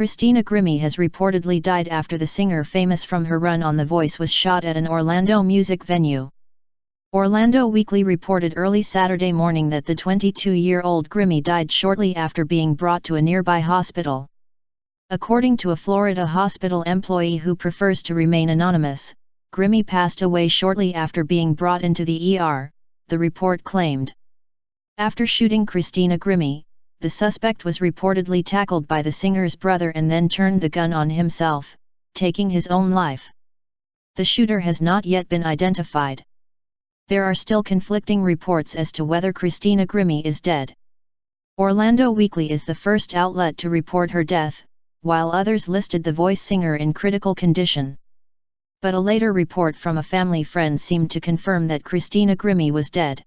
Christina Grimmie has reportedly died after the singer famous from her run on The Voice was shot at an Orlando music venue. Orlando Weekly reported early Saturday morning that the 22-year-old Grimmie died shortly after being brought to a nearby hospital. According to a Florida hospital employee who prefers to remain anonymous, Grimmie passed away shortly after being brought into the ER, the report claimed. After shooting Christina Grimmie, the suspect was reportedly tackled by the singer's brother and then turned the gun on himself, taking his own life. The shooter has not yet been identified. There are still conflicting reports as to whether Christina Grimmie is dead. Orlando Weekly is the first outlet to report her death, while others listed the voice singer in critical condition. But a later report from a family friend seemed to confirm that Christina Grimmie was dead.